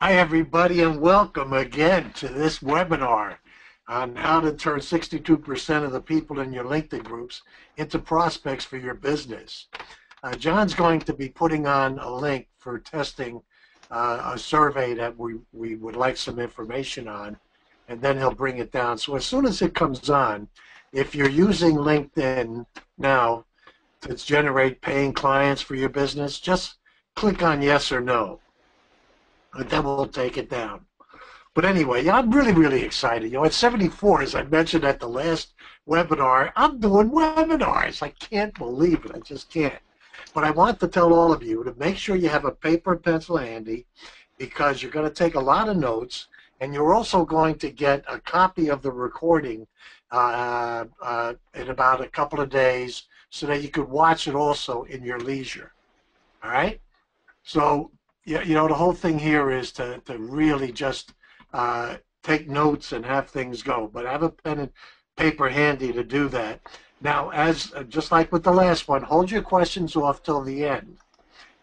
Hi, everybody, and welcome again to this webinar on how to turn 62% of the people in your LinkedIn groups into prospects for your business. Uh, John's going to be putting on a link for testing uh, a survey that we, we would like some information on, and then he'll bring it down. So as soon as it comes on, if you're using LinkedIn now to generate paying clients for your business, just click on yes or no. And then we'll take it down. But anyway, I'm really, really excited. You know, at 74, as I mentioned at the last webinar, I'm doing webinars. I can't believe it. I just can't. But I want to tell all of you to make sure you have a paper and pencil handy because you're going to take a lot of notes and you're also going to get a copy of the recording uh, uh, in about a couple of days so that you could watch it also in your leisure. All right? So, you know, the whole thing here is to, to really just uh, take notes and have things go. But I have a pen and paper handy to do that. Now, as uh, just like with the last one, hold your questions off till the end,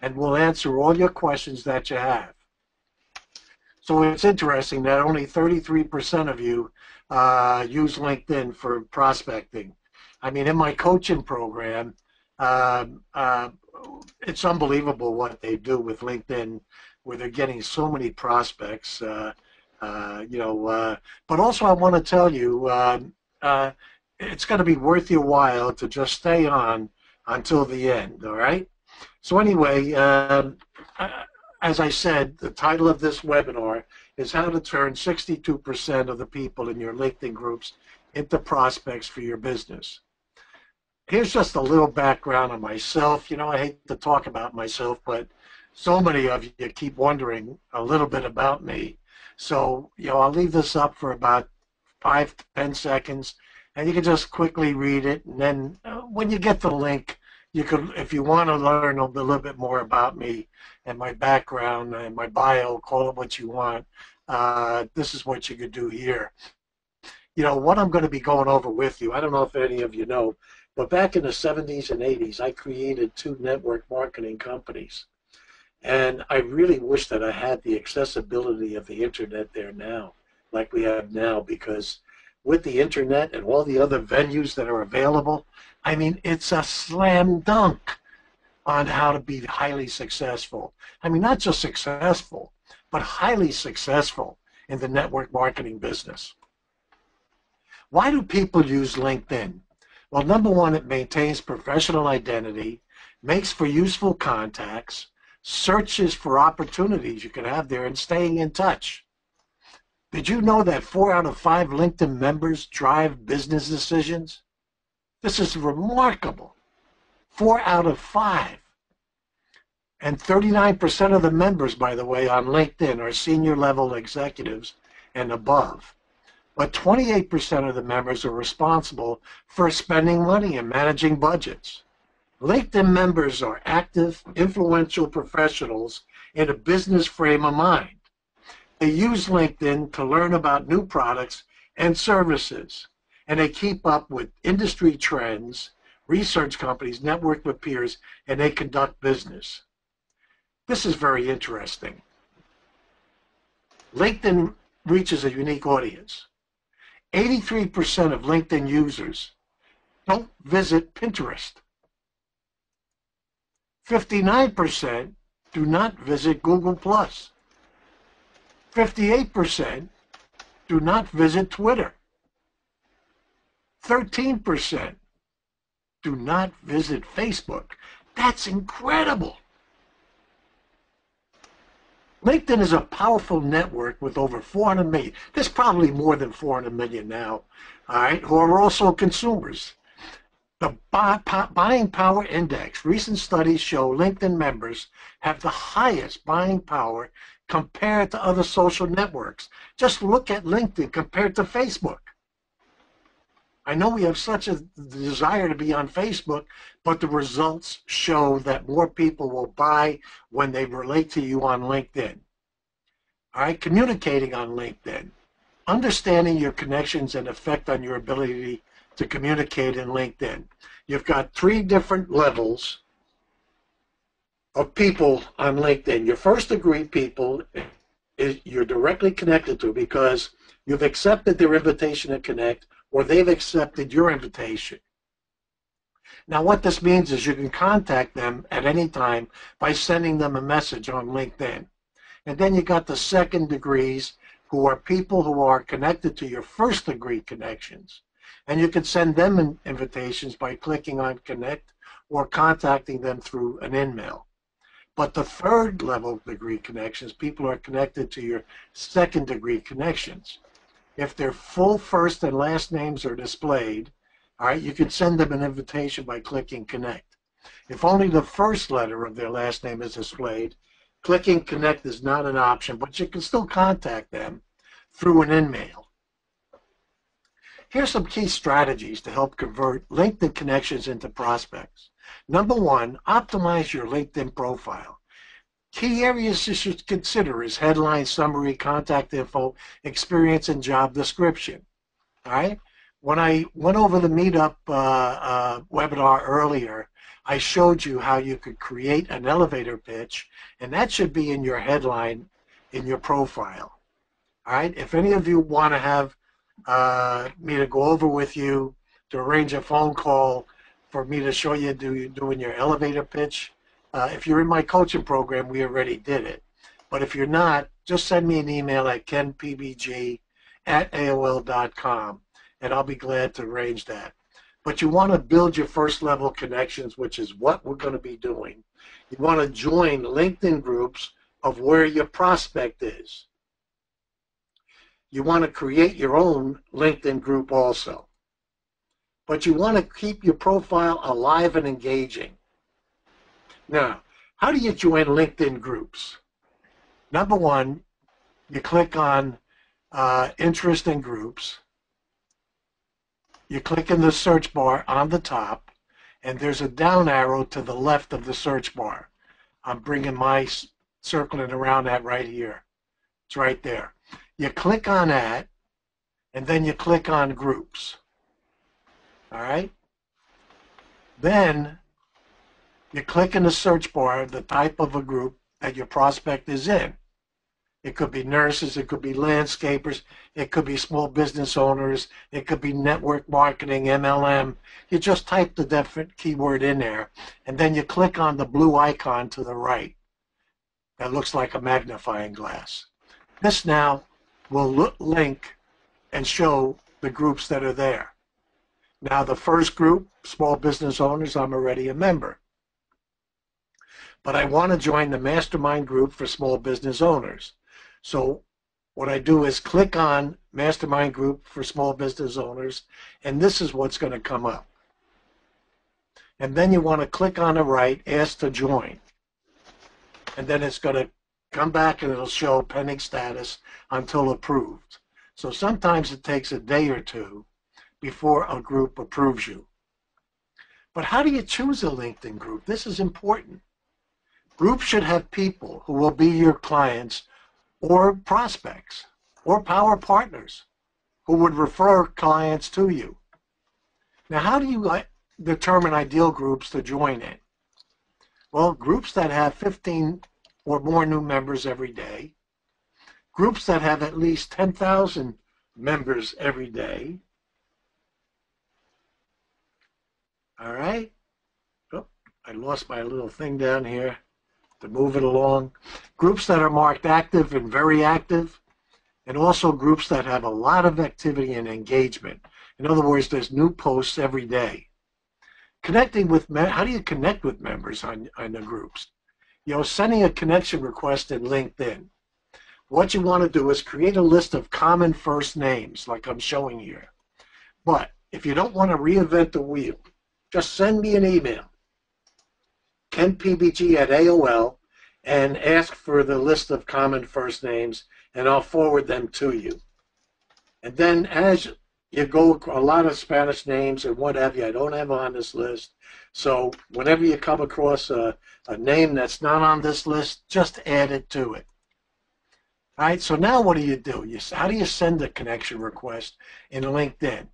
and we'll answer all your questions that you have. So it's interesting that only 33% of you uh, use LinkedIn for prospecting. I mean, in my coaching program, uh, uh, it's unbelievable what they do with LinkedIn, where they're getting so many prospects. Uh, uh, you know, uh, but also I want to tell you, um, uh, it's going to be worth your while to just stay on until the end. All right. So anyway, um, as I said, the title of this webinar is how to turn 62% of the people in your LinkedIn groups into prospects for your business. Here's just a little background on myself. You know, I hate to talk about myself, but so many of you keep wondering a little bit about me. So, you know, I'll leave this up for about five to ten seconds, and you can just quickly read it. And then uh, when you get the link, you could, if you want to learn a little bit more about me and my background and my bio, call it what you want. Uh, this is what you could do here. You know, what I'm going to be going over with you, I don't know if any of you know, but back in the 70s and 80s, I created two network marketing companies. And I really wish that I had the accessibility of the internet there now, like we have now, because with the internet and all the other venues that are available, I mean, it's a slam dunk on how to be highly successful. I mean, not just successful, but highly successful in the network marketing business. Why do people use LinkedIn? Well, number one, it maintains professional identity, makes for useful contacts, searches for opportunities you can have there and staying in touch. Did you know that four out of five LinkedIn members drive business decisions? This is remarkable. Four out of five. And 39% of the members, by the way, on LinkedIn are senior level executives and above. But 28% of the members are responsible for spending money and managing budgets. LinkedIn members are active, influential professionals in a business frame of mind. They use LinkedIn to learn about new products and services, and they keep up with industry trends, research companies, network with peers, and they conduct business. This is very interesting. LinkedIn reaches a unique audience. 83% of LinkedIn users don't visit Pinterest. 59% do not visit Google+. 58% do not visit Twitter. 13% do not visit Facebook. That's incredible. LinkedIn is a powerful network with over 400 million. There's probably more than 400 million now, all right, who are also consumers. The Buying Power Index, recent studies show LinkedIn members have the highest buying power compared to other social networks. Just look at LinkedIn compared to Facebook. I know we have such a desire to be on Facebook, but the results show that more people will buy when they relate to you on LinkedIn. All right, communicating on LinkedIn, understanding your connections and effect on your ability to communicate in LinkedIn. You've got three different levels of people on LinkedIn. Your first degree people is you're directly connected to because you've accepted their invitation to connect or they've accepted your invitation. Now what this means is you can contact them at any time by sending them a message on LinkedIn. And then you got the second degrees who are people who are connected to your first degree connections. And you can send them invitations by clicking on connect or contacting them through an email. But the third level degree connections, people are connected to your second degree connections. If their full first and last names are displayed, all right, you could send them an invitation by clicking connect. If only the first letter of their last name is displayed, clicking connect is not an option, but you can still contact them through an email. Here's some key strategies to help convert LinkedIn connections into prospects. Number one, optimize your LinkedIn profile. Key areas you should consider is headline, summary, contact info, experience, and job description. All right? When I went over the Meetup uh, uh, webinar earlier, I showed you how you could create an elevator pitch, and that should be in your headline in your profile. All right? If any of you want to have uh, me to go over with you to arrange a phone call for me to show you do, doing your elevator pitch. Uh, if you're in my coaching program, we already did it. But if you're not, just send me an email at kenpbg at AOL.com and I'll be glad to arrange that. But you want to build your first level connections, which is what we're going to be doing. You want to join LinkedIn groups of where your prospect is. You want to create your own LinkedIn group also but you want to keep your profile alive and engaging. Now, how do you join LinkedIn groups? Number one, you click on uh, interest in groups. You click in the search bar on the top, and there's a down arrow to the left of the search bar. I'm bringing my circling around that right here. It's right there. You click on that, and then you click on groups. All right? Then you click in the search bar the type of a group that your prospect is in. It could be nurses, it could be landscapers, it could be small business owners, it could be network marketing, MLM. You just type the different keyword in there, and then you click on the blue icon to the right that looks like a magnifying glass. This now will link and show the groups that are there. Now, the first group, small business owners, I'm already a member. But I want to join the mastermind group for small business owners. So what I do is click on mastermind group for small business owners, and this is what's going to come up. And then you want to click on the right, ask to join. And then it's going to come back and it'll show pending status until approved. So sometimes it takes a day or two before a group approves you. But how do you choose a LinkedIn group? This is important. Groups should have people who will be your clients or prospects or power partners who would refer clients to you. Now, how do you uh, determine ideal groups to join in? Well, groups that have 15 or more new members every day, groups that have at least 10,000 members every day, All right. Oh, I lost my little thing down here to move it along. Groups that are marked active and very active, and also groups that have a lot of activity and engagement. In other words, there's new posts every day. Connecting with, how do you connect with members on, on the groups? You know, sending a connection request in LinkedIn. What you want to do is create a list of common first names, like I'm showing here. But if you don't want to reinvent the wheel, just send me an email, kenpbg at AOL, and ask for the list of common first names, and I'll forward them to you. And then as you go a lot of Spanish names and what have you, I don't have on this list. So whenever you come across a, a name that's not on this list, just add it to it. All right, so now what do you do? You, how do you send a connection request in LinkedIn?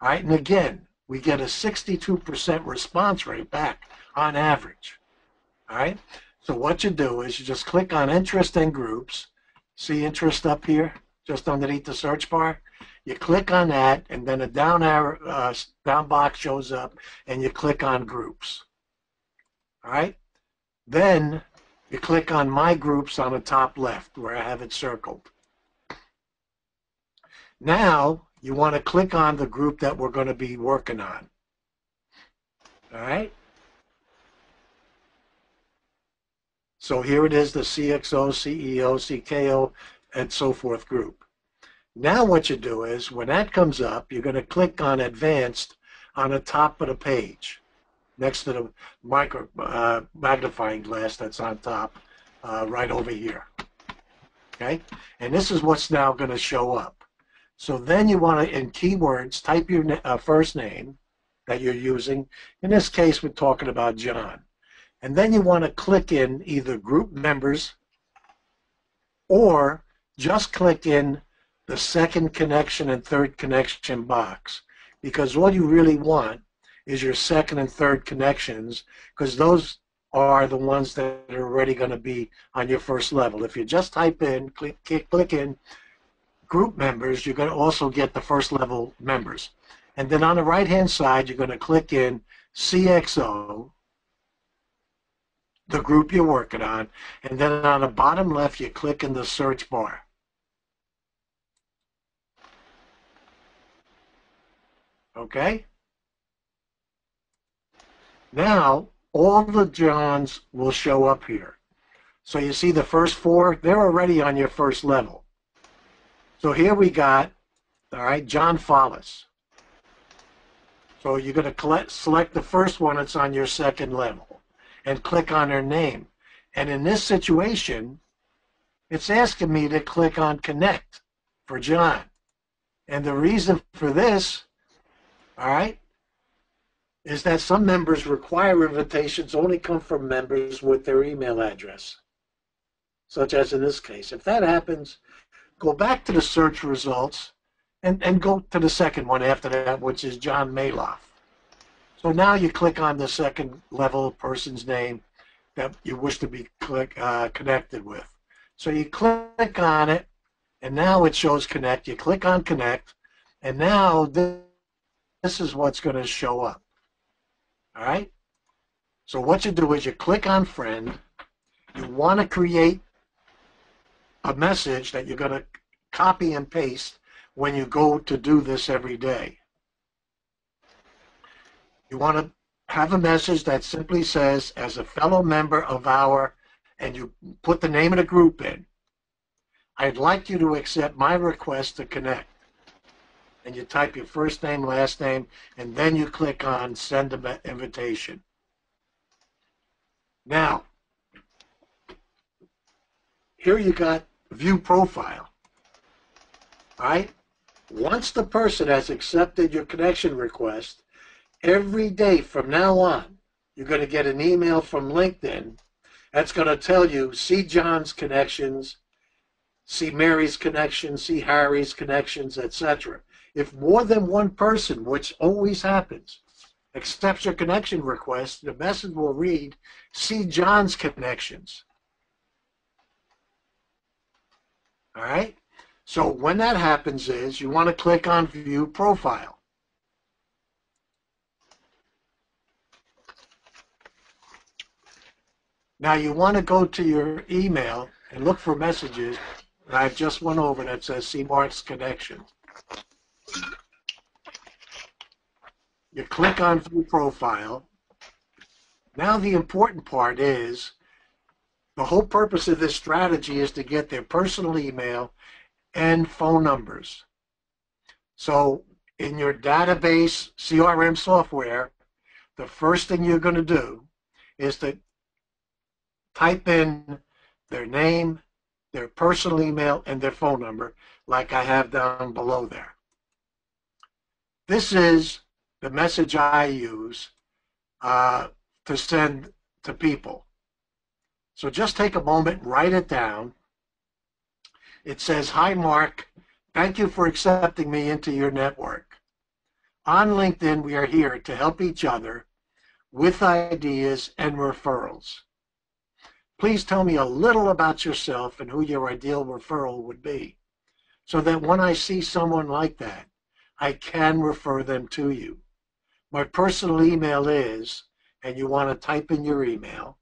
All right, and again, we get a 62% response rate back on average. All right? So what you do is you just click on interest in groups, See interest up here, just underneath the search bar? You click on that, and then a down arrow, uh, down box shows up, and you click on groups. All right? Then you click on my groups on the top left where I have it circled. Now you want to click on the group that we're going to be working on. All right? So here it is, the CXO, CEO, CKO, and so forth group. Now what you do is, when that comes up, you're going to click on Advanced on the top of the page, next to the micro uh, magnifying glass that's on top, uh, right over here. Okay? And this is what's now going to show up. So then you want to, in keywords, type your uh, first name that you're using. In this case, we're talking about John. And then you want to click in either group members or just click in the second connection and third connection box because what you really want is your second and third connections because those are the ones that are already going to be on your first level. If you just type in, click, click, click in group members, you're going to also get the first level members. And then on the right hand side, you're going to click in CXO, the group you're working on, and then on the bottom left, you click in the search bar. Okay? Now, all the Johns will show up here. So you see the first four, they're already on your first level. So here we got, all right, John Follis. So you're going to collect, select the first one that's on your second level and click on their name. And in this situation, it's asking me to click on connect for John. And the reason for this all right, is that some members require invitations only come from members with their email address, such as in this case. If that happens, go back to the search results and, and go to the second one after that, which is John Maloff. So now you click on the second level person's name that you wish to be click, uh, connected with. So you click on it, and now it shows connect. You click on connect, and now this this is what's going to show up. All right? So what you do is you click on friend. You want to create a message that you're going to copy and paste when you go to do this every day. You want to have a message that simply says, as a fellow member of our, and you put the name of the group in, I'd like you to accept my request to connect and you type your first name, last name, and then you click on send an invitation. Now, here you got view profile. All right? Once the person has accepted your connection request, every day from now on, you're going to get an email from LinkedIn that's going to tell you, see John's connections, see Mary's connections, see Harry's connections, etc. If more than one person, which always happens, accepts your connection request, the message will read, see John's connections. All right? So when that happens is you want to click on view profile. Now you want to go to your email and look for messages. And I've just went over that says see Mark's connection. You click on View Profile. Now the important part is the whole purpose of this strategy is to get their personal email and phone numbers. So in your database CRM software, the first thing you're going to do is to type in their name, their personal email, and their phone number like I have down below there. This is the message I use uh, to send to people. So just take a moment, write it down. It says, Hi, Mark. Thank you for accepting me into your network. On LinkedIn, we are here to help each other with ideas and referrals. please tell me a little about yourself and who your ideal referral would be so that when I see someone like that, I can refer them to you. My personal email is, and you want to type in your email,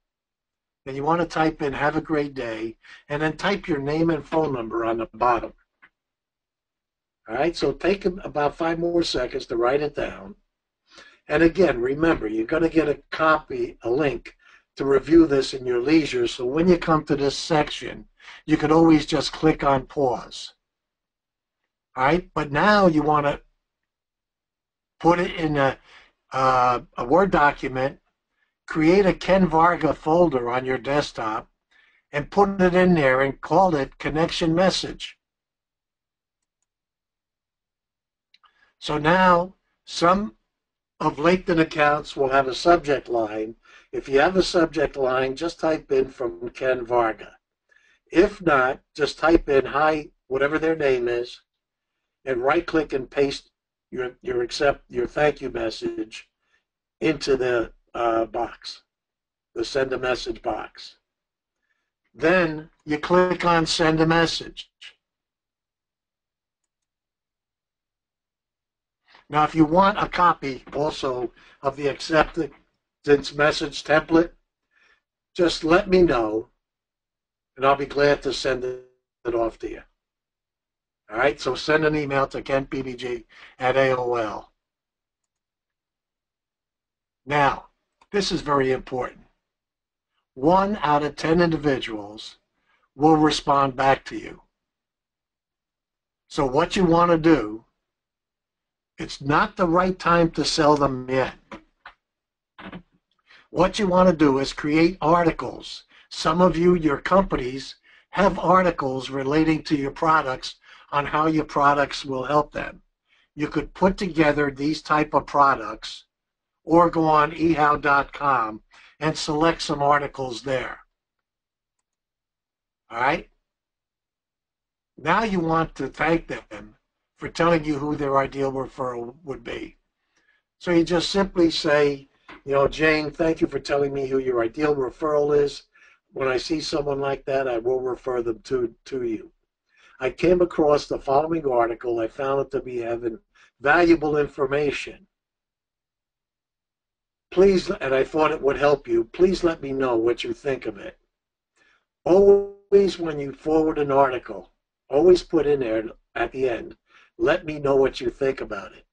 and you want to type in have a great day, and then type your name and phone number on the bottom. All right, so take about five more seconds to write it down. And again, remember, you're going to get a copy, a link to review this in your leisure. So when you come to this section, you can always just click on pause. All right, but now you want to put it in a, uh, a Word document, create a Ken Varga folder on your desktop, and put it in there and call it connection message. So now some of LinkedIn accounts will have a subject line. If you have a subject line, just type in from Ken Varga. If not, just type in hi, whatever their name is, and right click and paste your your accept your thank you message into the uh, box, the send a message box. Then you click on send a message. Now, if you want a copy also of the acceptance message template, just let me know, and I'll be glad to send it off to you. All right, so send an email to kenpbg at AOL. Now, this is very important. One out of 10 individuals will respond back to you. So what you want to do it's not the right time to sell them yet. What you want to do is create articles. Some of you, your companies, have articles relating to your products on how your products will help them. You could put together these type of products or go on ehow.com and select some articles there. All right? Now you want to thank them for telling you who their ideal referral would be. So you just simply say, you know, Jane, thank you for telling me who your ideal referral is. When I see someone like that, I will refer them to, to you. I came across the following article. I found it to be having valuable information. Please, and I thought it would help you, please let me know what you think of it. Always when you forward an article, always put in there at the end, let me know what you think about it.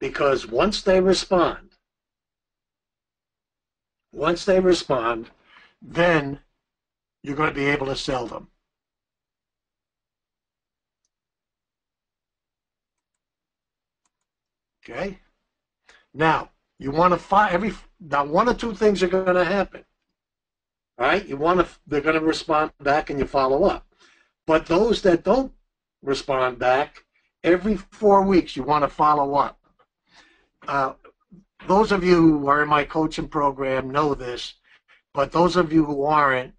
Because once they respond, once they respond, then you're going to be able to sell them. Okay? Now, you want to find every now one or two things are going to happen. Right? You want to they're going to respond back and you follow up. But those that don't respond back, every four weeks you want to follow up. Uh, those of you who are in my coaching program know this, but those of you who aren't,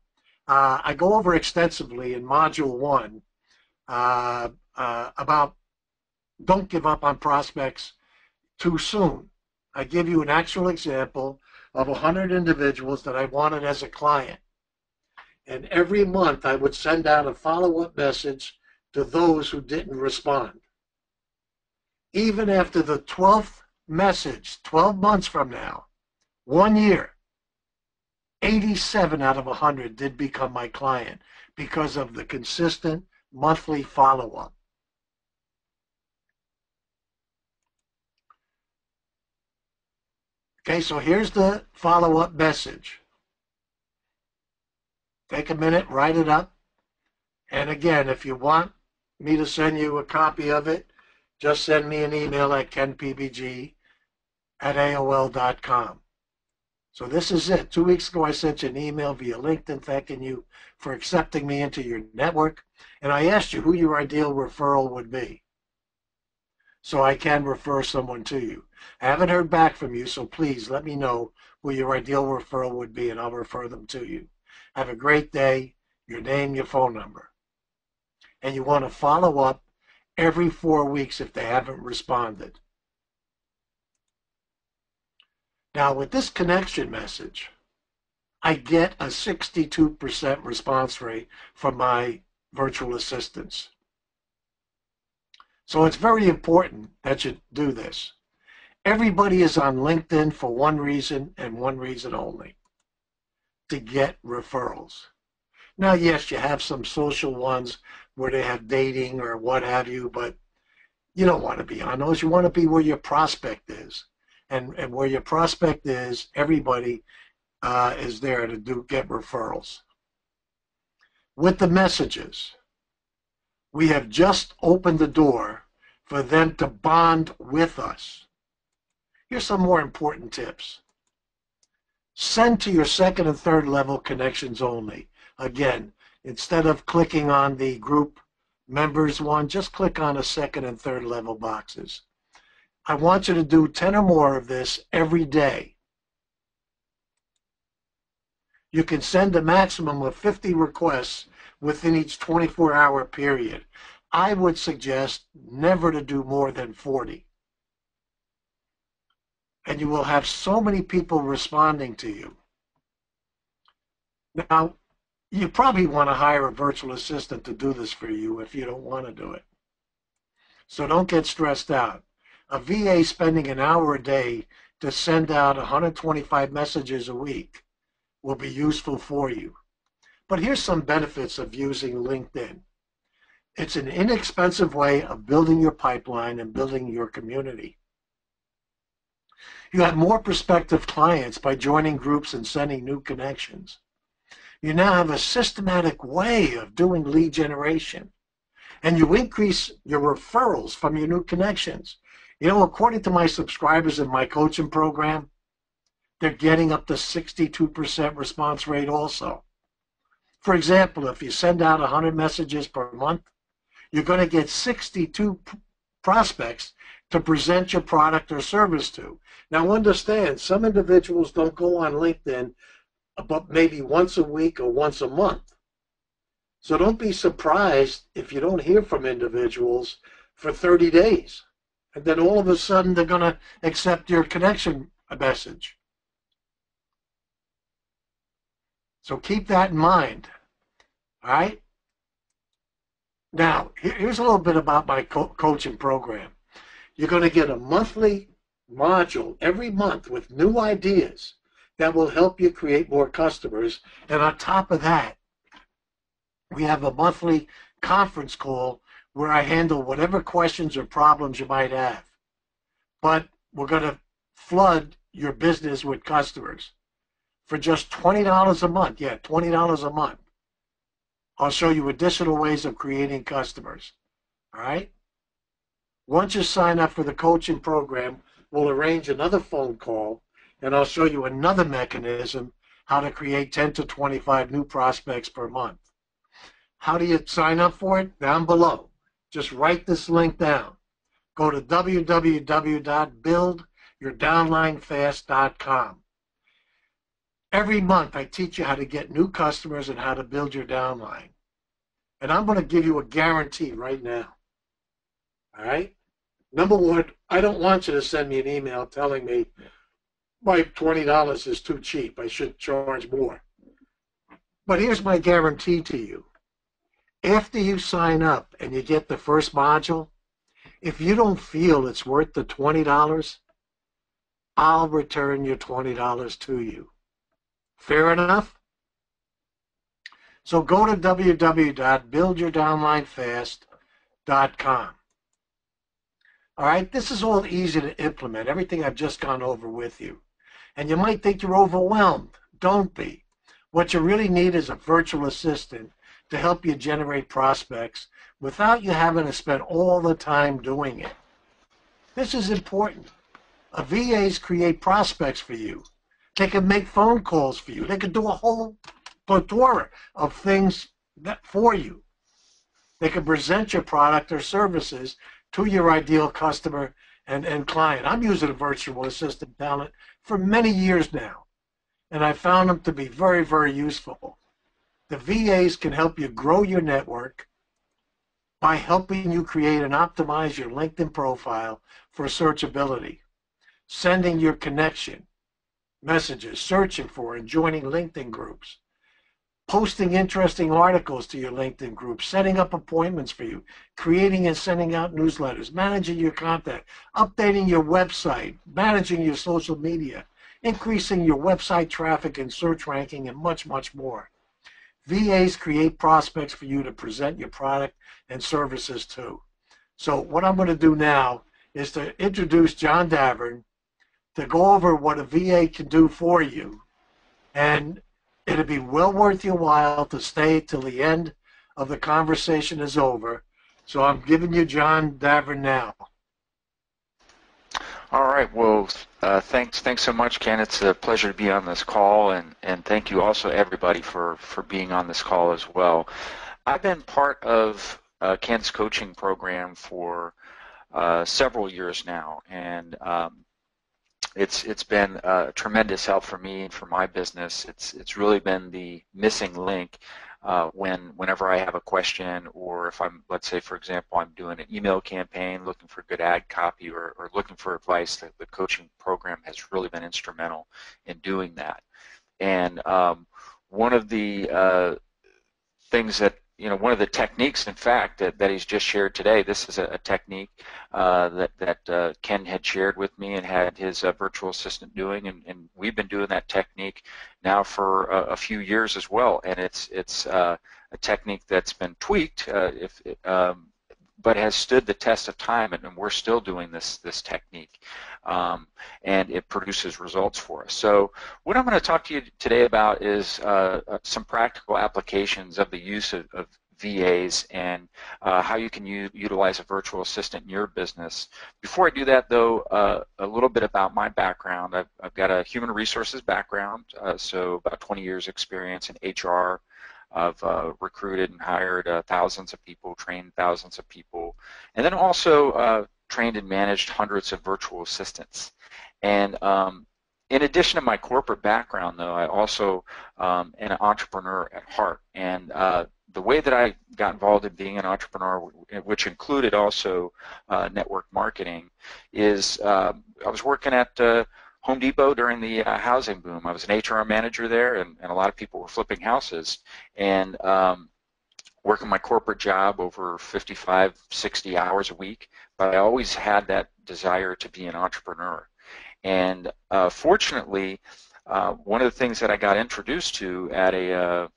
uh, I go over extensively in Module 1 uh, uh about don't give up on prospects too soon. I give you an actual example of 100 individuals that I wanted as a client. And every month I would send out a follow-up message to those who didn't respond even after the 12th message, 12 months from now, one year, 87 out of 100 did become my client because of the consistent monthly follow-up. Okay, so here's the follow-up message. Take a minute, write it up. And again, if you want me to send you a copy of it, just send me an email at kenpbg at AOL.com. So this is it. Two weeks ago, I sent you an email via LinkedIn thanking you for accepting me into your network, and I asked you who your ideal referral would be so I can refer someone to you. I haven't heard back from you, so please let me know who your ideal referral would be, and I'll refer them to you. Have a great day, your name, your phone number. And you want to follow up every four weeks if they haven't responded. Now with this connection message, I get a 62% response rate from my virtual assistants. So it's very important that you do this. Everybody is on LinkedIn for one reason and one reason only, to get referrals. Now, yes, you have some social ones where they have dating or what have you, but you don't want to be on those. You want to be where your prospect is. And, and where your prospect is, everybody uh, is there to do get referrals. With the messages, we have just opened the door for them to bond with us. Here's some more important tips. Send to your second and third level connections only. Again, instead of clicking on the group members one, just click on the second and third level boxes. I want you to do 10 or more of this every day. You can send a maximum of 50 requests within each 24-hour period. I would suggest never to do more than 40. And you will have so many people responding to you. Now, you probably want to hire a virtual assistant to do this for you if you don't want to do it. So don't get stressed out. A VA spending an hour a day to send out 125 messages a week will be useful for you. But here's some benefits of using LinkedIn. It's an inexpensive way of building your pipeline and building your community. You have more prospective clients by joining groups and sending new connections. You now have a systematic way of doing lead generation. And you increase your referrals from your new connections. You know, according to my subscribers in my coaching program, they're getting up to 62% response rate also. For example, if you send out 100 messages per month, you're going to get 62 prospects to present your product or service to. Now understand, some individuals don't go on LinkedIn about maybe once a week or once a month. So don't be surprised if you don't hear from individuals for 30 days. And then all of a sudden they're going to accept your connection message. So keep that in mind. All right? Now, here's a little bit about my co coaching program. You're going to get a monthly module every month with new ideas that will help you create more customers. And on top of that, we have a monthly conference call where I handle whatever questions or problems you might have. But we're going to flood your business with customers for just $20 a month. Yeah, $20 a month. I'll show you additional ways of creating customers. All right? Once you sign up for the coaching program, we'll arrange another phone call and I'll show you another mechanism how to create 10 to 25 new prospects per month. How do you sign up for it? Down below. Just write this link down. Go to www.buildyourdownlinefast.com. Every month I teach you how to get new customers and how to build your downline. And I'm going to give you a guarantee right now. All right? Number one, I don't want you to send me an email telling me my $20 is too cheap. I should charge more. But here's my guarantee to you. After you sign up and you get the first module, if you don't feel it's worth the $20, I'll return your $20 to you. Fair enough? So go to www.buildyourdownlinefast.com. All right, this is all easy to implement, everything I've just gone over with you. And you might think you're overwhelmed. Don't be. What you really need is a virtual assistant to help you generate prospects without you having to spend all the time doing it. This is important. A VAs create prospects for you. They can make phone calls for you. They can do a whole plethora of things that, for you. They can present your product or services to your ideal customer and, and client. I'm using a virtual assistant talent for many years now, and I found them to be very, very useful. The VAs can help you grow your network by helping you create and optimize your LinkedIn profile for searchability, sending your connection, messages, searching for and joining LinkedIn groups, posting interesting articles to your LinkedIn group, setting up appointments for you, creating and sending out newsletters, managing your content, updating your website, managing your social media, increasing your website traffic and search ranking, and much, much more. VAs create prospects for you to present your product and services to. So what I'm going to do now is to introduce John Davern to go over what a VA can do for you. And it'll be well worth your while to stay till the end of the conversation is over. So I'm giving you John Davern now. All right. Well, uh, thanks. Thanks so much, Ken. It's a pleasure to be on this call, and and thank you also everybody for for being on this call as well. I've been part of uh, Ken's coaching program for uh, several years now, and um, it's it's been a tremendous help for me and for my business. It's it's really been the missing link uh, when whenever I have a question or if I'm, let's say, for example, I'm doing an email campaign looking for good ad copy or, or looking for advice, the, the coaching program has really been instrumental in doing that. And um, one of the uh, things that you know, one of the techniques, in fact, that, that he's just shared today, this is a, a technique uh, that, that uh, Ken had shared with me and had his uh, virtual assistant doing, and, and, we've been doing that technique now for a, a few years as well, and it's, it's uh, a technique that's been tweaked uh, if, um, but has stood the test of time, and, we're still doing this this technique, um, and it produces results for us. So what I'm going to talk to you today about is uh, uh, some practical applications of the use of, of VAs and uh, how you can utilize a virtual assistant in your business. Before I do that, though, uh, a little bit about my background. I've, I've got a human resources background, uh, so about 20 years experience in HR, I've uh, recruited and hired uh, thousands of people, trained thousands of people, and then also uh, trained and managed hundreds of virtual assistants. And um, in addition to my corporate background, though, I also um, am an entrepreneur at heart. And uh, the way that I got involved in being an entrepreneur, which included also uh, network marketing, is uh, I was working at Home Depot during the uh, housing boom. I was an HR manager there, and, and a lot of people were flipping houses. And um, working my corporate job over 55, 60 hours a week, but I always had that desire to be an entrepreneur. And uh, fortunately, uh, one of the things that I got introduced to at a, uh,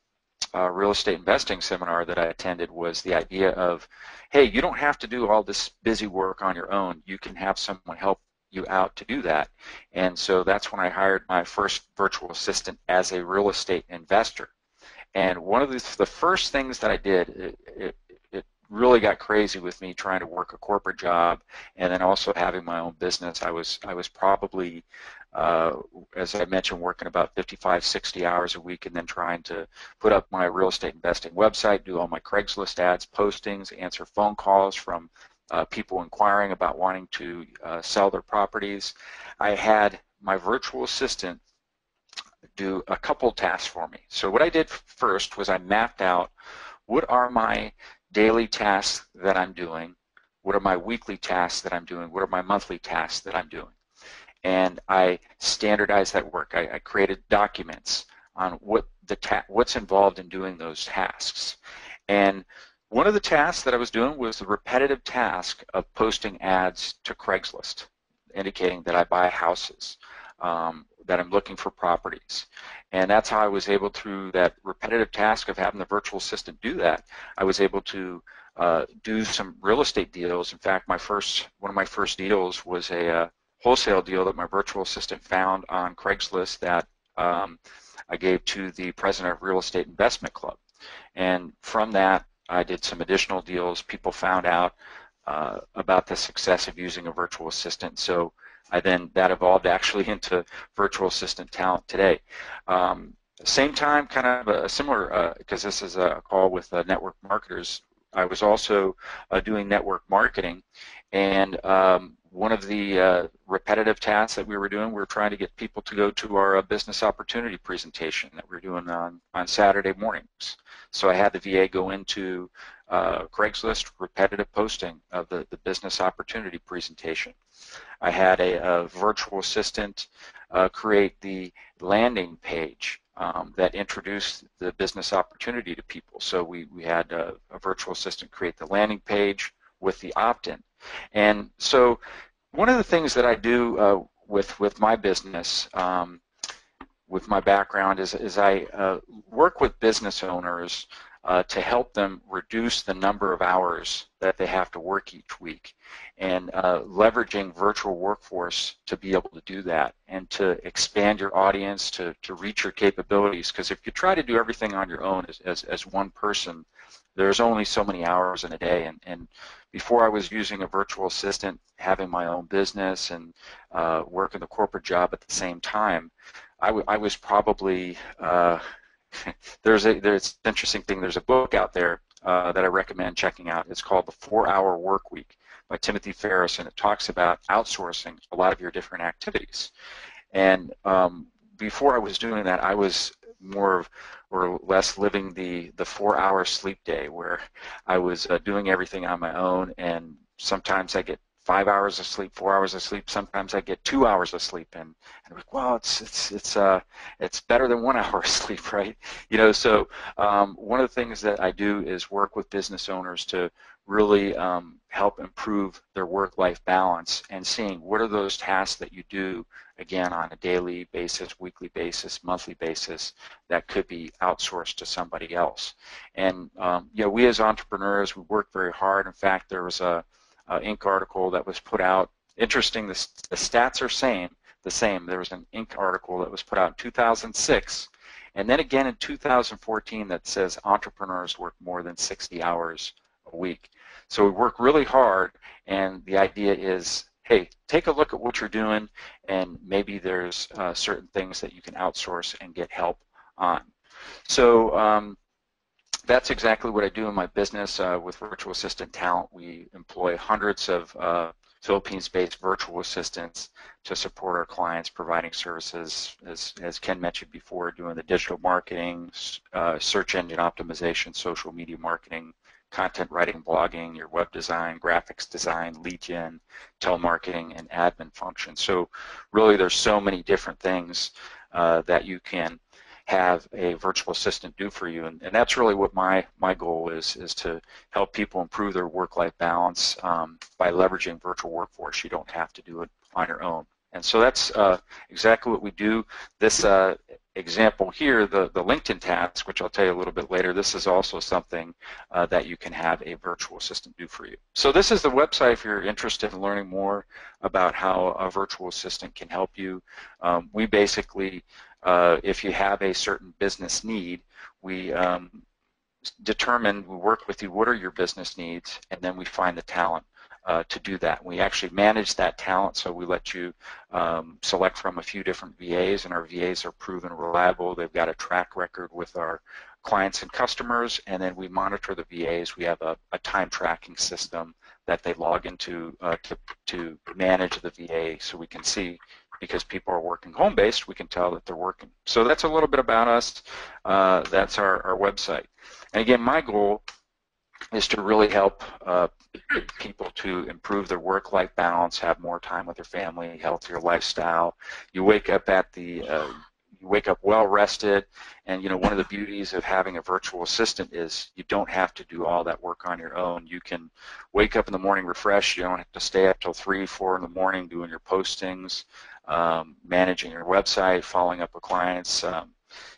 a, real estate investing seminar that I attended was the idea of, hey, you don't have to do all this busy work on your own. You can have someone help you out to do that. And so that's when I hired my first virtual assistant as a real estate investor. And one of the, the first things that I did, it, it, it really got crazy with me trying to work a corporate job and then also having my own business. I was I was probably, uh, as I mentioned, working about 55, 60 hours a week and then trying to put up my real estate investing website, do all my Craigslist ads, postings, answer phone calls from uh, people inquiring about wanting to uh, sell their properties. I had my virtual assistant do a couple tasks for me. So what I did first was I mapped out what are my daily tasks that I'm doing, what are my weekly tasks that I'm doing, what are my monthly tasks that I'm doing. And I standardized that work. I, I created documents on what the what's involved in doing those tasks. And one of the tasks that I was doing was the repetitive task of posting ads to Craigslist, indicating that I buy houses, um, that I'm looking for properties. And that's how I was able, through that repetitive task of having the virtual assistant do that, I was able to uh, do some real estate deals. In fact, my first one of my first deals was a uh, wholesale deal that my virtual assistant found on Craigslist that um, I gave to the president of Real Estate Investment Club. And from that, I did some additional deals. People found out uh, about the success of using a virtual assistant. So I then that evolved actually into virtual assistant talent today. Um, same time, kind of a similar, because uh, this is a call with uh, network marketers. I was also uh, doing network marketing, and um, one of the uh, repetitive tasks that we were doing, we were trying to get people to go to our uh, business opportunity presentation that we are doing on, on Saturday mornings. So I had the VA go into uh, Craigslist repetitive posting of the, the business opportunity presentation. I had a, a virtual assistant uh, create the landing page um, that introduced the business opportunity to people. So we, we had a, a virtual assistant create the landing page with the opt-in. And so one of the things that I do uh, with, with my business um, with my background is, is I uh, work with business owners uh, to help them reduce the number of hours that they have to work each week. And uh, leveraging virtual workforce to be able to do that and to expand your audience to, to reach your capabilities. Because if you try to do everything on your own as, as, as one person there's only so many hours in a day. And, and before I was using a virtual assistant having my own business and uh, working the corporate job at the same time I, was probably uh, there's a there's an interesting thing. There's a book out there uh, that I recommend checking out. It's called The Four Hour Work Week by Timothy Ferriss, and it talks about outsourcing a lot of your different activities. And um, before I was doing that, I was more of or less living the the four hour sleep day where I was uh, doing everything on my own and sometimes I get five hours of sleep, four hours of sleep. Sometimes I get two hours of sleep, and, and I'm like, well, it's it's it's uh it's better than one hour of sleep, right? You know, so um, one of the things that I do is work with business owners to really um, help improve their work-life balance and seeing what are those tasks that you do again on a daily basis, weekly basis, monthly basis that could be outsourced to somebody else. And um, you know, we as entrepreneurs, we work very hard. In fact, there was a uh, Inc. article that was put out. Interesting, the, the stats are same, the same. There was an Inc. article that was put out in 2006, and then again in 2014 that says entrepreneurs work more than 60 hours a week. So we work really hard, and the idea is, hey, take a look at what you're doing, and maybe there's uh, certain things that you can outsource and get help on. So um, that's exactly what I do in my business uh, with Virtual Assistant Talent. We employ hundreds of uh, Philippines-based virtual assistants to support our clients providing services, as, as Ken mentioned before, doing the digital marketing, uh, search engine optimization, social media marketing, content writing, blogging, your web design, graphics design, lead gen, telemarketing, and admin functions. So really there's so many different things uh, that you can have a virtual assistant do for you. And, and that's really what my, my goal is, is to help people improve their work-life balance um, by leveraging virtual workforce. You don't have to do it on your own. And so that's uh, exactly what we do. This uh, example here, the, the LinkedIn task, which I'll tell you a little bit later, this is also something uh, that you can have a virtual assistant do for you. So this is the website if you're interested in learning more about how a virtual assistant can help you. Um, we basically uh, if you have a certain business need, we um, determine, we work with you, what are your business needs, and then we find the talent uh, to do that. We actually manage that talent, so we let you um, select from a few different VAs, and our VAs are proven reliable. They've got a track record with our clients and customers, and then we monitor the VAs. We have a, a time tracking system that they log into uh, to, to manage the VA so we can see because people are working home-based, we can tell that they're working. So that's a little bit about us. Uh, that's our, our website. And again, my goal is to really help uh, people to improve their work-life balance, have more time with their family, healthier lifestyle. You wake up at the uh, you wake up well rested and you know one of the beauties of having a virtual assistant is you don't have to do all that work on your own you can wake up in the morning refreshed you don't have to stay up till three four in the morning doing your postings um, managing your website, following up with clients. Um,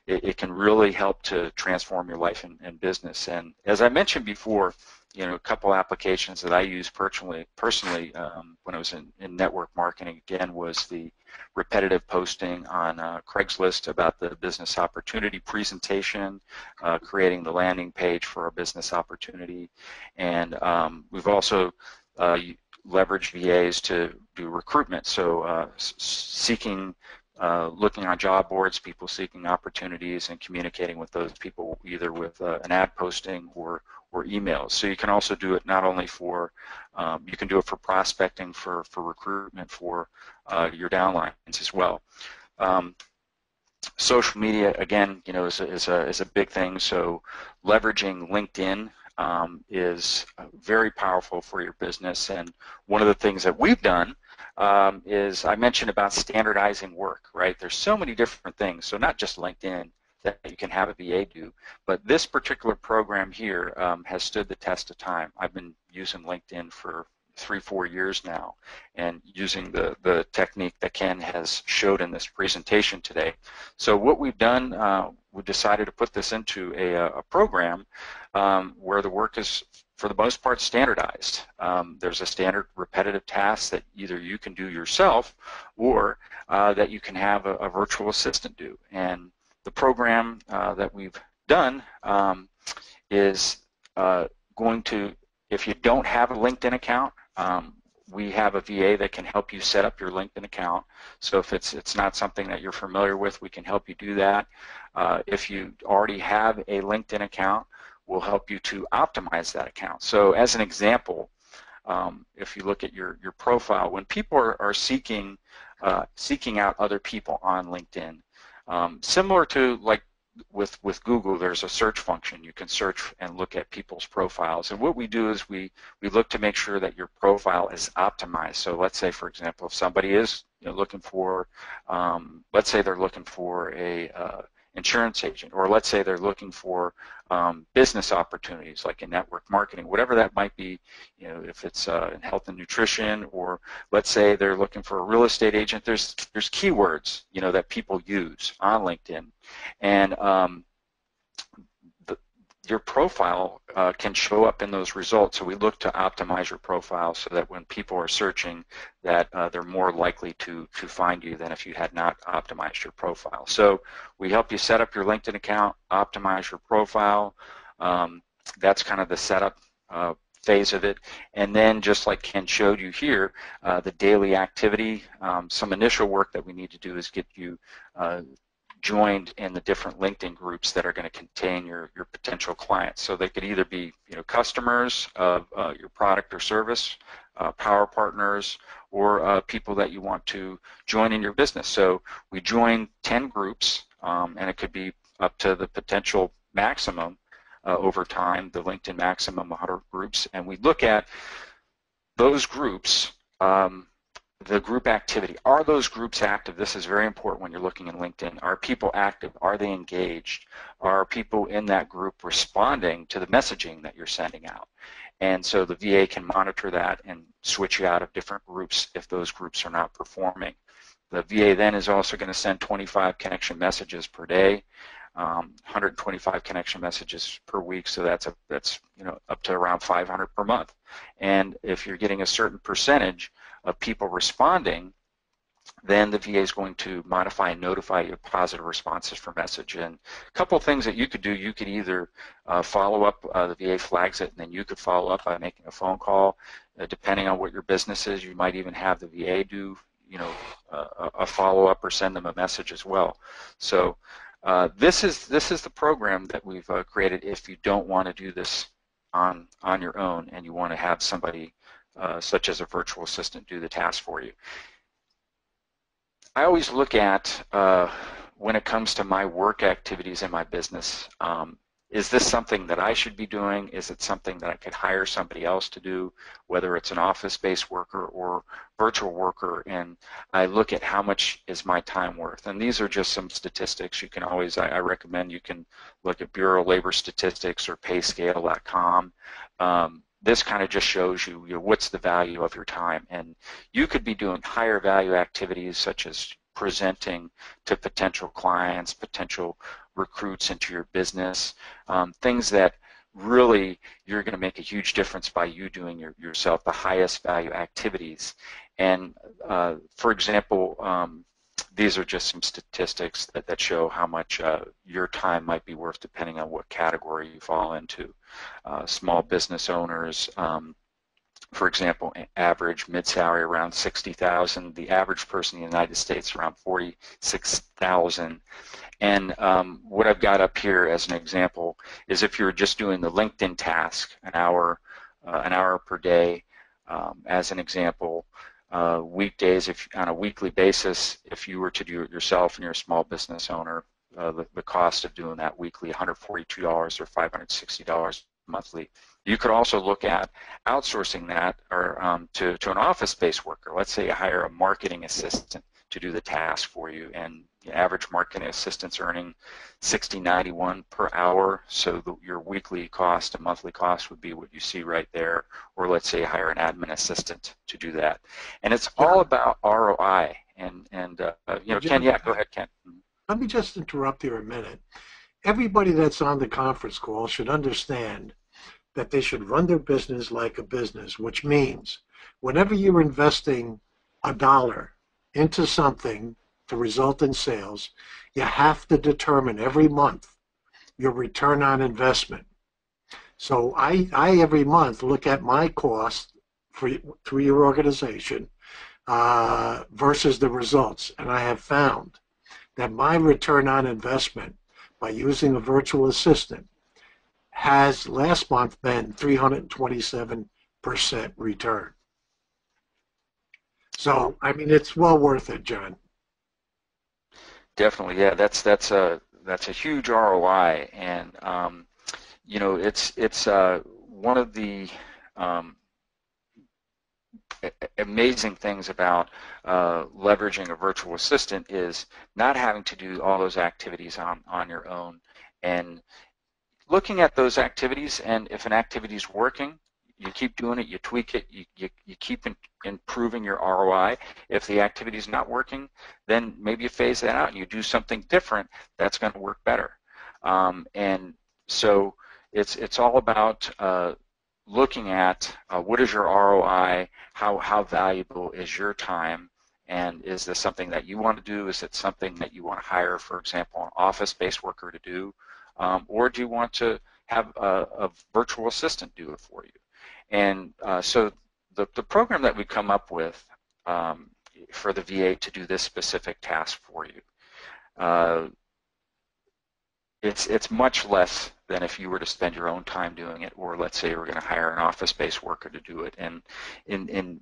it, it, can really help to transform your life and, and, business. And as I mentioned before, you know, a couple applications that I use personally, personally um, when I was in, in, network marketing, again, was the repetitive posting on uh, Craigslist about the business opportunity presentation, uh, creating the landing page for a business opportunity, and um, we've also uh, leverage VAs to do recruitment. So uh, seeking, uh, looking on job boards, people seeking opportunities and communicating with those people either with uh, an ad posting or, or emails. So you can also do it not only for, um, you can do it for prospecting, for, for recruitment, for uh, your downlines as well. Um, social media again you know is a, is a, is a big thing so leveraging linkedin um, is uh, very powerful for your business. And one of the things that we've done um, is I mentioned about standardizing work, right? There's so many different things. So not just LinkedIn that you can have a VA do, but this particular program here um, has stood the test of time. I've been using LinkedIn for three, four years now and using the, the technique that Ken has showed in this presentation today. So what we've done, uh, we decided to put this into a, a program um, where the work is for the most part standardized. Um, there's a standard repetitive task that either you can do yourself or uh, that you can have a, a, virtual assistant do. And the program uh, that we've done um, is uh, going to, if you don't have a LinkedIn account, um, we have a VA that can help you set up your LinkedIn account. So if it's it's not something that you're familiar with, we can help you do that. Uh, if you already have a LinkedIn account, we'll help you to optimize that account. So as an example, um, if you look at your your profile, when people are, are seeking uh, seeking out other people on LinkedIn, um, similar to like with with Google, there's a search function. You can search and look at people's profiles. And what we do is we we look to make sure that your profile is optimized. So let's say, for example, if somebody is you know, looking for, um, let's say they're looking for a uh, insurance agent, or let's say they're looking for um, business opportunities like in network marketing, whatever that might be, you know, if it's uh, in health and nutrition, or let's say they're looking for a real estate agent, there's there's keywords, you know, that people use on LinkedIn, and um, your profile uh, can show up in those results. So we look to optimize your profile so that when people are searching, that uh, they're more likely to to find you than if you had not optimized your profile. So we help you set up your LinkedIn account, optimize your profile. Um, that's kind of the setup uh, phase of it. And then just like Ken showed you here, uh, the daily activity, um, some initial work that we need to do is get you uh, joined in the different LinkedIn groups that are going to contain your, your potential clients. So they could either be you know customers of uh, your product or service, uh, power partners, or uh, people that you want to join in your business. So we join 10 groups, um, and it could be up to the potential maximum uh, over time, the LinkedIn maximum 100 groups, and we look at those groups um, the group activity. Are those groups active? This is very important when you're looking in LinkedIn. Are people active? Are they engaged? Are people in that group responding to the messaging that you're sending out? And so the VA can monitor that and switch you out of different groups if those groups are not performing. The VA then is also going to send 25 connection messages per day, um, 125 connection messages per week. So that's a, that's you know up to around 500 per month. And if you're getting a certain percentage, of people responding, then the VA is going to modify and notify you of positive responses for message. And a couple of things that you could do, you could either uh, follow up, uh, the VA flags it, and then you could follow up by making a phone call. Uh, depending on what your business is, you might even have the VA do, you know, a, a follow-up or send them a message as well. So uh, this is this is the program that we've uh, created. If you don't want to do this on on your own and you want to have somebody uh, such as a virtual assistant, do the task for you. I always look at uh, when it comes to my work activities in my business, um, is this something that I should be doing? Is it something that I could hire somebody else to do, whether it's an office-based worker or virtual worker? And I look at how much is my time worth. And these are just some statistics. You can always, I, I recommend you can look at Bureau of Labor Statistics or payscale.com. Um, this kind of just shows you, you know, what's the value of your time. And you could be doing higher value activities such as presenting to potential clients, potential recruits into your business, um, things that really you're going to make a huge difference by you doing your, yourself the highest value activities. And uh, for example, um, these are just some statistics that, that show how much uh, your time might be worth depending on what category you fall into. Uh, small business owners, um, for example, average mid-salary around 60,000. The average person in the United States around 46,000. And um, what I've got up here as an example is if you're just doing the LinkedIn task, an hour, uh, an hour per day, um, as an example, uh, weekdays, if on a weekly basis, if you were to do it yourself and you're a small business owner, uh, the, the cost of doing that weekly, $142 or $560 monthly. You could also look at outsourcing that or um, to, to an office-based worker. Let's say you hire a marketing assistant to do the task for you and average marketing assistant's earning 60.91 per hour. So the, your weekly cost and monthly cost would be what you see right there or let's say hire an admin assistant to do that. And it's all about ROI and and uh, you know Ken yeah go ahead Ken. Let me just interrupt here a minute. Everybody that's on the conference call should understand that they should run their business like a business which means whenever you're investing a dollar into something to result in sales, you have to determine every month your return on investment. So I, I every month look at my cost for through your organization uh, versus the results, and I have found that my return on investment by using a virtual assistant has last month been 327% return. So, I mean, it's well worth it, John. Definitely, yeah. That's that's a that's a huge ROI, and um, you know, it's it's uh, one of the um, amazing things about uh, leveraging a virtual assistant is not having to do all those activities on on your own, and looking at those activities, and if an activity is working, you keep doing it, you tweak it, you, you, you keep in, improving your ROI. If the activity is not working, then maybe you phase that out and you do something different that's going to work better. Um, and so it's it's all about uh, looking at uh, what is your ROI, how how valuable is your time, and is this something that you want to do? Is it something that you want to hire, for example, an office-based worker to do, um, or do you want to have a, a virtual assistant do it for you? And uh, so the, the program that we come up with um, for the VA to do this specific task for you, uh, it's, it's much less than if you were to spend your own time doing it, or let's say you were going to hire an office-based worker to do it. And in, in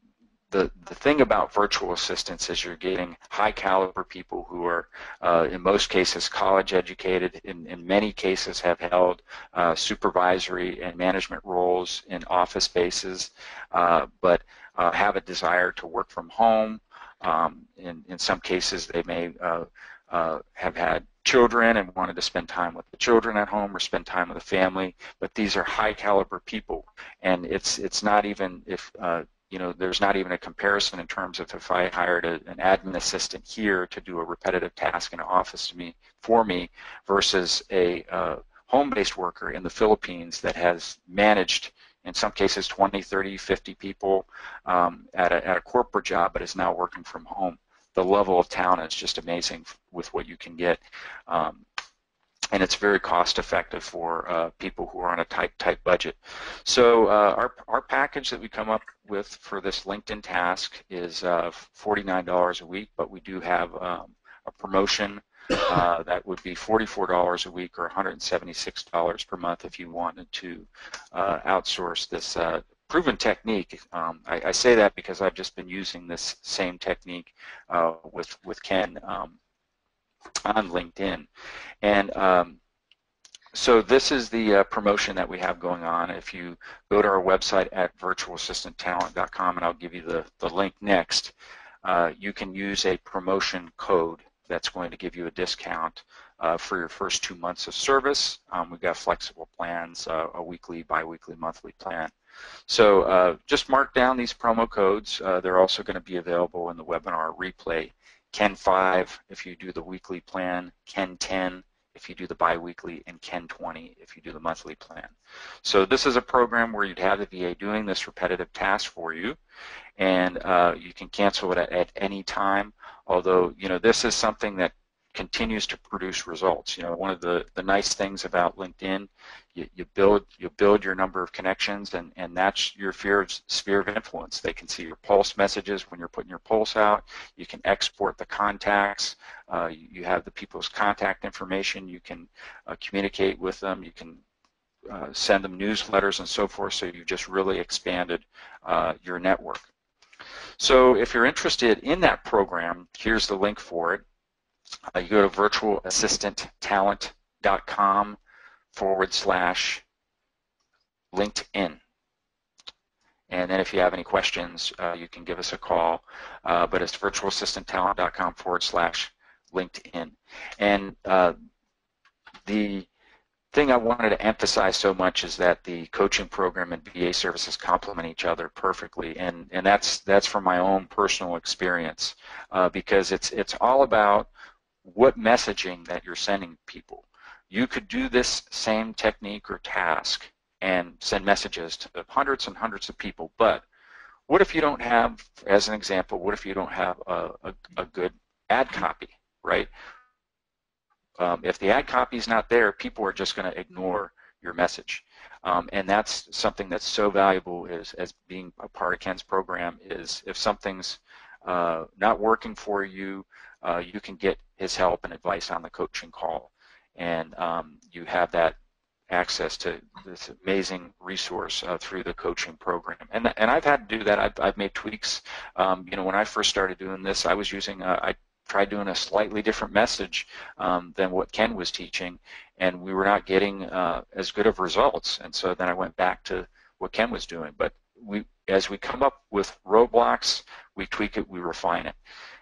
the, the thing about virtual assistants is you're getting high caliber people who are uh, in most cases college educated in, in many cases have held uh, supervisory and management roles in office spaces uh, but uh, have a desire to work from home. Um, in, in some cases they may uh, uh, have had children and wanted to spend time with the children at home or spend time with the family but these are high caliber people. And it's it's not even if you know, there's not even a comparison in terms of if I hired a, an admin assistant here to do a repetitive task in an office to me for me versus a uh, home-based worker in the Philippines that has managed in some cases 20, 30, 50 people um, at, a, at a corporate job but is now working from home. The level of talent is just amazing with what you can get. Um, and it's very cost effective for uh, people who are on a tight tight budget. So uh, our our package that we come up with for this LinkedIn task is uh, $49 a week, but we do have um, a promotion uh, that would be $44 a week or $176 per month if you wanted to uh, outsource this uh, proven technique. Um, I, I, say that because I've just been using this same technique with with Ken. Um, on LinkedIn. And um, so this is the uh, promotion that we have going on. If you go to our website at virtualassistanttalent.com, and I'll give you the, the link next, uh, you can use a promotion code that's going to give you a discount uh, for your first two months of service. Um, we've got flexible plans, uh, a weekly, biweekly, monthly plan. So uh, just mark down these promo codes. Uh, they're also going to be available in the webinar replay Ken 5 if you do the weekly plan, Ken 10 if you do the biweekly, and Ken 20 if you do the monthly plan. So this is a program where you'd have the VA doing this repetitive task for you, and uh, you can cancel it at, at any time. Although you know this is something that continues to produce results. You know, one of the, the nice things about LinkedIn, you, you build you build your number of connections, and, and that's your sphere of, sphere of influence. They can see your pulse messages when you're putting your pulse out. You can export the contacts. Uh, you, you, have the people's contact information. You can uh, communicate with them. You can uh, send them newsletters and so forth. So you've just really expanded uh, your network. So if you're interested in that program, here's the link for it. Uh, you go to virtualassistanttalent.com forward slash LinkedIn. And then if you have any questions, uh, you can give us a call. Uh, but it's virtualassistanttalent.com forward slash LinkedIn. And uh, the thing I wanted to emphasize so much is that the coaching program and VA services complement each other perfectly, and and that's that's from my own personal experience uh, because it's it's all about what messaging that you're sending people. You could do this same technique or task and send messages to hundreds and hundreds of people, but what if you don't have, as an example, what if you don't have a, a, a good ad copy, right? Um, if the ad copy is not there, people are just going to ignore your message. Um, and that's something that's so valuable is, as being a part of Ken's program is if something's uh, not working for you, uh, you can get his help and advice on the coaching call. And um, you have that access to this amazing resource uh, through the coaching program. And, and I've had to do that. I've, I've made tweaks. Um, you know, when I first started doing this, I was using, uh, I tried doing a slightly different message um, than what Ken was teaching, and we were not getting uh, as good of results. And so then I went back to what Ken was doing. But we, as we come up with roadblocks, we tweak it, we refine it.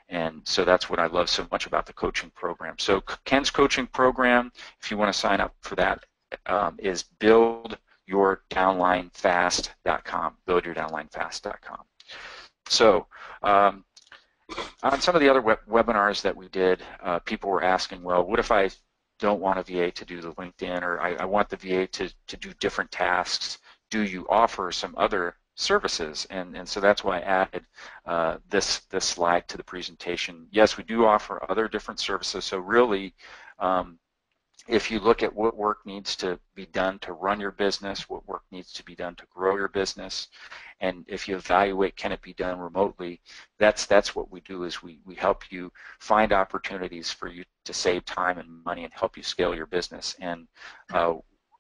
And so that's what I love so much about the coaching program. So Ken's coaching program, if you want to sign up for that, um, is buildyourdownlinefast.com, buildyourdownlinefast.com. So um, on some of the other web webinars that we did, uh, people were asking, well, what if I don't want a VA to do the LinkedIn or I, I want the VA to, to do different tasks? Do you offer some other services? And, and so that's why I added uh, this, this slide to the presentation. Yes, we do offer other different services. So really, um, if you look at what work needs to be done to run your business, what work needs to be done to grow your business, and if you evaluate can it be done remotely, that's that's what we do is we, we help you find opportunities for you to save time and money and help you scale your business. And uh,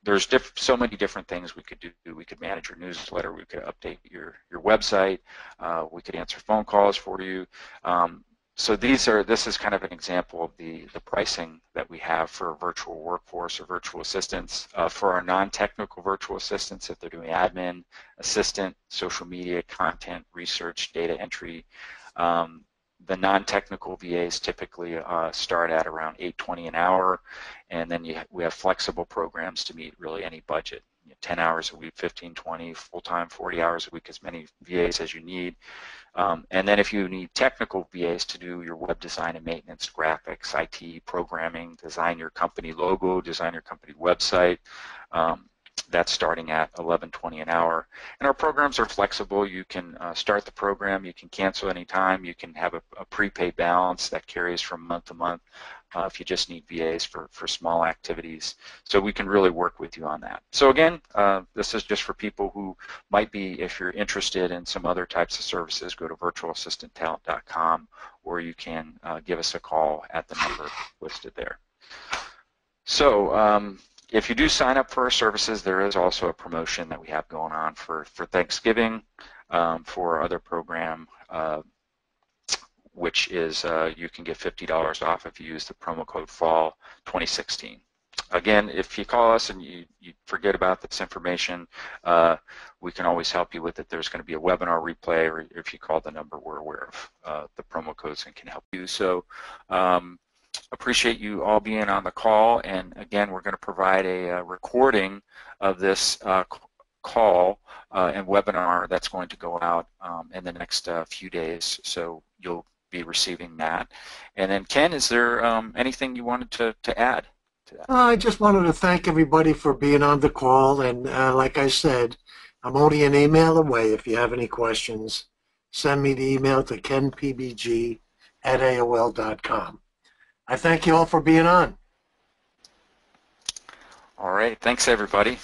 there's diff- so many different things we could do. We could manage your newsletter. We could update your your website. Uh, we could answer phone calls for you. Um, so these are this is kind of an example of the the pricing that we have for virtual workforce or virtual assistants uh, for our non-technical virtual assistants if they're doing admin assistant social media content research data entry um, the non-technical VAs typically uh, start at around 820 an hour and then you, we have flexible programs to meet really any budget 10 hours a week, 15, 20, full-time, 40 hours a week, as many VAs as you need. Um, and then if you need technical VAs to do your web design and maintenance, graphics, IT, programming, design your company logo, design your company website, um, that's starting at 11.20 an hour. And our programs are flexible. You can uh, start the program, you can cancel anytime, you can have a, a prepaid balance that carries from month to month uh, if you just need VAs for, for small activities. So we can really work with you on that. So again, uh, this is just for people who might be, if you're interested in some other types of services, go to virtualassistanttalent.com or you can uh, give us a call at the number listed there. So um, if you do sign up for our services, there is also a promotion that we have going on for, for Thanksgiving um, for our other program, uh, which is uh, you can get $50 off if you use the promo code FALL 2016. Again, if you call us and you, you forget about this information, uh, we can always help you with it. There's going to be a webinar replay, or if you call the number, we're aware of uh, the promo codes and can help you. So um, appreciate you all being on the call. And again, we're going to provide a, a recording of this uh, call uh, and webinar that's going to go out um, in the next uh, few days. So you'll be receiving that. And then Ken, is there um, anything you wanted to, to add? To that? I just wanted to thank everybody for being on the call. And uh, like I said, I'm only an email away. If you have any questions, send me the email to kenpbg at AOL.com. I thank you all for being on. All right. Thanks, everybody.